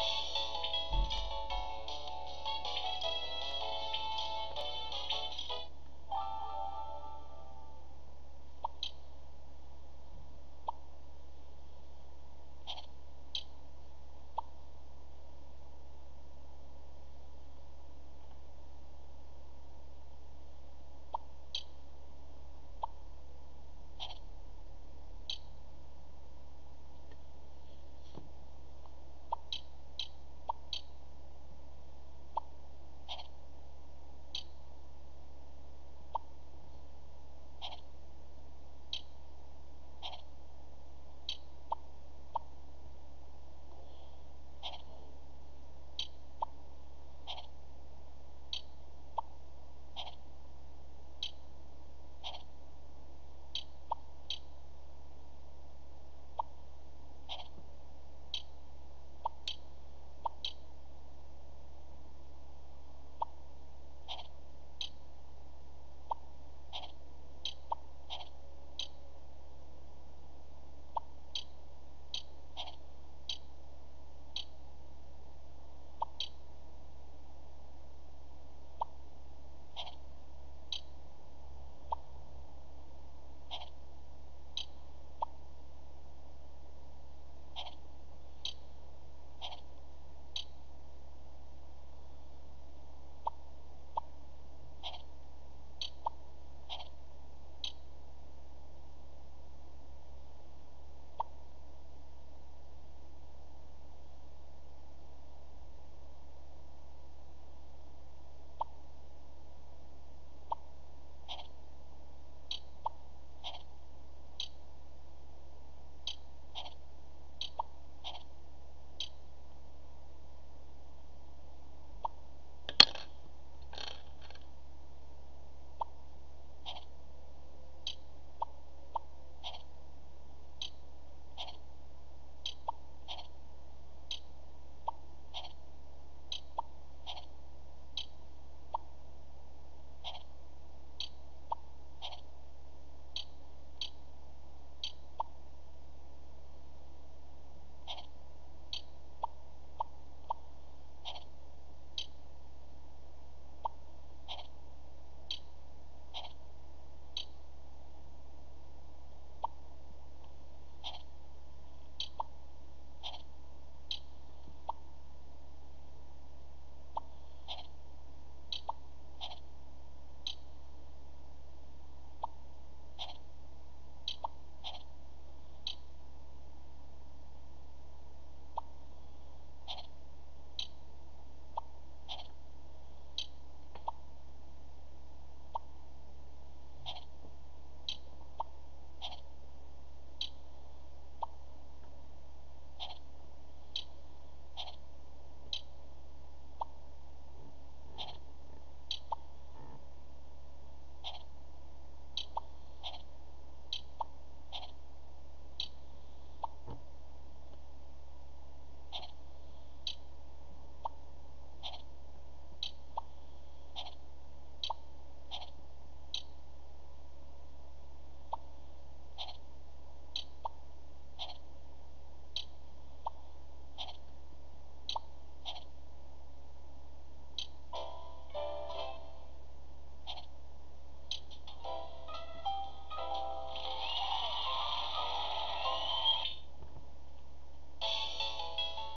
you